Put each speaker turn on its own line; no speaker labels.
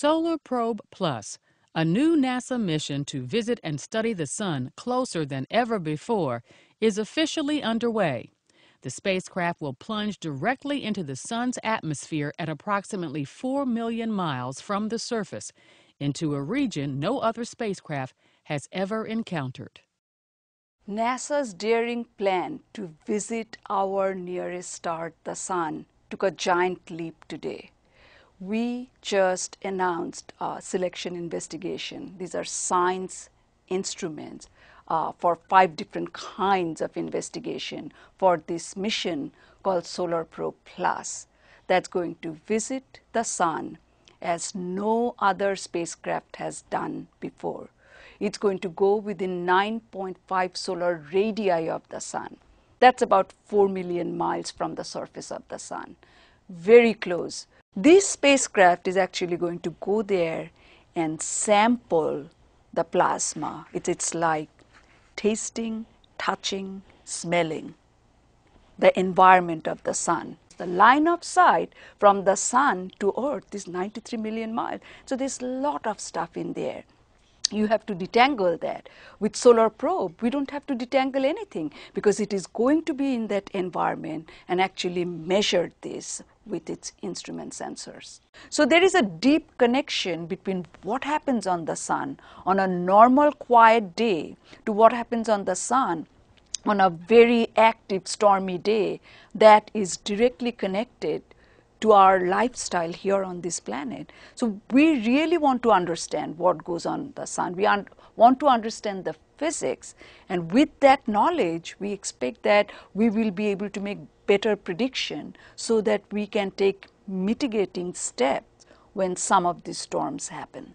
Solar Probe Plus, a new NASA mission to visit and study the Sun closer than ever before, is officially underway. The spacecraft will plunge directly into the Sun's atmosphere at approximately 4 million miles from the surface, into a region no other spacecraft has ever encountered.
NASA's daring plan to visit our nearest star, the Sun, took a giant leap today. We just announced a selection investigation. These are science instruments uh, for five different kinds of investigation for this mission called Solar Probe Plus that's going to visit the Sun as no other spacecraft has done before. It's going to go within 9.5 solar radii of the Sun. That's about 4 million miles from the surface of the Sun. Very close. This spacecraft is actually going to go there and sample the plasma. It's, it's like tasting, touching, smelling the environment of the sun. The line of sight from the sun to earth is 93 million miles. So there's a lot of stuff in there you have to detangle that. With solar probe, we don't have to detangle anything because it is going to be in that environment and actually measure this with its instrument sensors. So there is a deep connection between what happens on the sun on a normal quiet day to what happens on the sun on a very active stormy day that is directly connected to our lifestyle here on this planet. So we really want to understand what goes on the sun. We want to understand the physics and with that knowledge we expect that we will be able to make better prediction so that we can take mitigating steps when some of these storms happen.